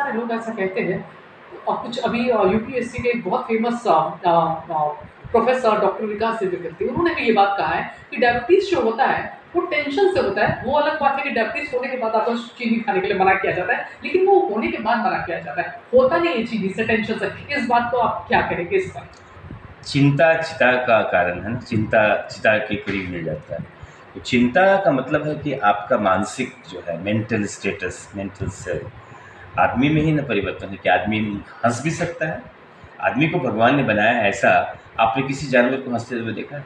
सारे लोग ऐसा कहते हैं। और कुछ अभी यूपीएससी के बहुत famous professor doctor Vikas Divyakirti उन्होंने भी ये बात कहा है कि डायबिटीज़ जो होता है, वो टेंशन से होता है। वो अलग बात है कि डायबिटीज़ होने के बाद आपको चीनी खाने के लिए मना किया जाता है, लेकिन वो होने के बाद मना किया जाता है। होता नहीं है चीनी से टेंशन से। इस बात को आप क्या कहेंगे इस पर चिंता, चिता का कारण है ना? चिंता, चिता के करीब मिल जाता है। तो चिंता का मतलब है कि आपका मानसिक जो है मेंटल स्टेटस मेंटल सेल्फ आदमी में ही ना परिवर्तन है कि आदमी हंस भी सकता है। आदमी को भगवान ने बनाया ऐसा, आपने किसी जानवर को हँसते हुए देखा है?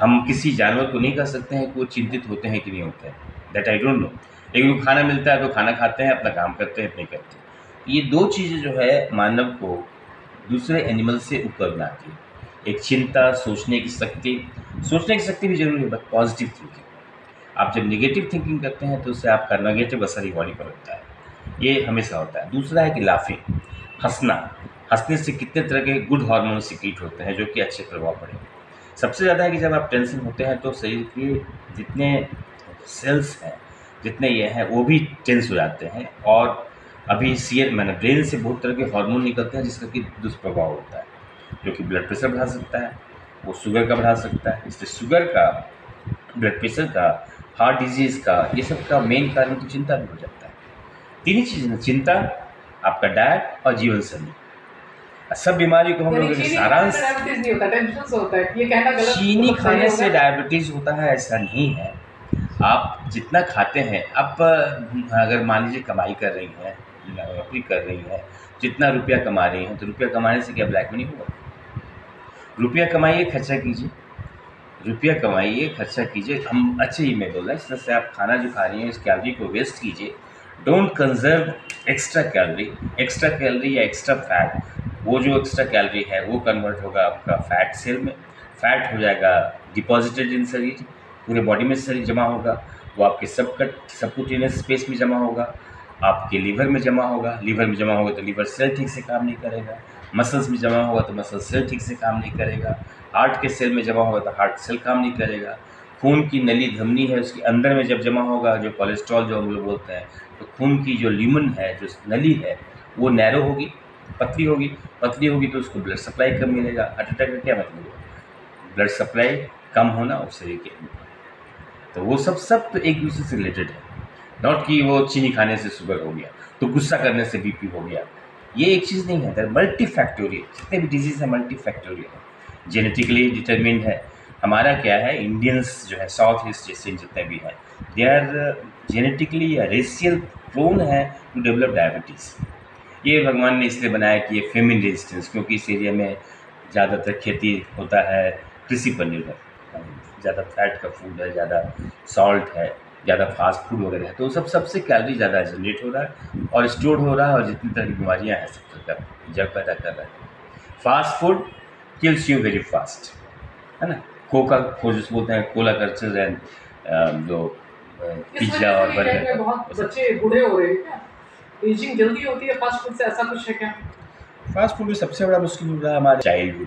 हम किसी जानवर को नहीं कह सकते हैं कि वो चिंतित होते हैं कि नहीं होते हैं। दैट आई डोंट नो लेकिन वो खाना मिलता है तो खाना खाते हैं, अपना काम करते हैं, अपने करते हैं ये दो चीज़ें जो है मानव को दूसरे एनिमल से ऊपर बनाती है। एक चिंता, सोचने की शक्ति। सोचने की शक्ति भी ज़रूरी है बट पॉजिटिव थिंकिंग आप जब निगेटिव थिंकिंग करते हैं तो उससे आपका नेगेटिव असर ही बॉडी पर होता है। ये हमेशा होता है। दूसरा है कि लाफिंग हंसना। हंसने से कितने तरह के गुड हार्मोन सिक्रीट होते हैं जो कि अच्छे प्रभाव पड़े। सबसे ज़्यादा है कि जब आप टेंशन होते हैं तो शरीर के जितने सेल्स हैं, जितने ये हैं, वो भी टेंस हो जाते हैं और अभी सी मैंने ब्रेन से बहुत तरह के हार्मोन निकलते हैं जिसका कि दुष्प्रभाव होता है, जो कि ब्लड प्रेशर बढ़ा सकता है, वो शुगर का बढ़ा सकता है। इसलिए शुगर का ब्लड प्रेशर का हार्ट डिज़ीज़ का, ये सब का मेन कारण तो चिंता भी हो जाता है। तीन ही चीज़ चीज़ें चिंता आपका डाइट और जीवन शैली। सब बीमारी को हम लोग सारांश चीनी खाने से डायबिटीज़ होता है ऐसा नहीं है। आप जितना खाते हैं आप अगर मान लीजिए कमाई कर रही हैं नौकरी कर रही हैं जितना रुपया कमा रही हैं तो रुपया कमाने से क्या ब्लैक मनी होगा? रुपया कमाइए खर्चा कीजिए। रुपया कमाइए खर्चा कीजिए। हम अच्छे ही मैं बोल रहा इस तरह से आप खाना जो खा रही हैं इस कैलोरी को वेस्ट कीजिए। Don't conserve extra calorie extra calorie या एक्स्ट्रा फैट वो जो एक्स्ट्रा कैलरी है, वो कन्वर्ट होगा आपका फैट सेल में. फैट हो जाएगा डिपॉजिटेड इन शरीर. पूरे बॉडी में शरीर जमा होगा. वो आपके सब कट सबकुटेनियस स्पेस में जमा होगा. आपके लीवर में जमा होगा. लीवर में जमा होगा तो लीवर सेल ठीक से काम नहीं करेगा. मसल्स में जमा होगा तो मसल सेल ठीक से काम नहीं करेगा. हार्ट के सेल में जमा होगा तो हार्ट सेल काम नहीं करेगा. खून की नली धमनी है, उसके अंदर में जब जमा होगा जो कोलेस्ट्रॉल जो हम लोग बोलते हैं तो खून की जो ल्यूमन है, जो नली है, वो नैरो होगी, पतली होगी। पतली होगी तो उसको ब्लड सप्लाई कम मिलेगा। हार्ट अटैक का क्या मतलब है ब्लड सप्लाई कम होना और शरीर के तो वो सब सब तो एक दूसरे से रिलेटेड है। नॉट कि वो चीनी खाने से शुगर हो गया तो गुस्सा करने से बीपी हो गया। ये एक चीज़ नहीं है। मल्टी फैक्टोरियल जितने भी डिज़ीज़ है मल्टी फैक्टोरियल है। जेनेटिकली डिटर्मिंड है। हमारा क्या है इंडियंस जो है साउथ ईस्ट एशियन जितने भी हैं दे आर जेनेटिकली या रेशियल प्रोन है टू डेवलप डायबिटीज़ ये भगवान ने इसलिए बनाया कि ये फेमिन रेजिस्टेंस क्योंकि इस एरिया में ज़्यादातर खेती होता है कृषि पर निर्भर। ज़्यादा फैट का फ़ूड है, ज़्यादा सॉल्ट है, ज़्यादा फास्ट फ़ूड वगैरह है तो सब, सबसे कैलोरी ज़्यादा जनरेट हो रहा है और स्टोर हो रहा है और जितनी तरह की बीमारियाँ हैं, सब तरह जग पैदा कर रहा है। Fast food kills you very fast है ना? कोका को जिसको बोलते हैं कोला कल्चर एंड जो पिज़्ज़ा और बर्गर। बहुत बच्चे बूढ़े हो रहे हैं। एजिंग जल्दी होती है फास्ट फ़ूड से ऐसा कुछ है क्या? फास्ट फ़ूड में सबसे बड़ा मुश्किल हो रहा है हमारे चाइल्डहुड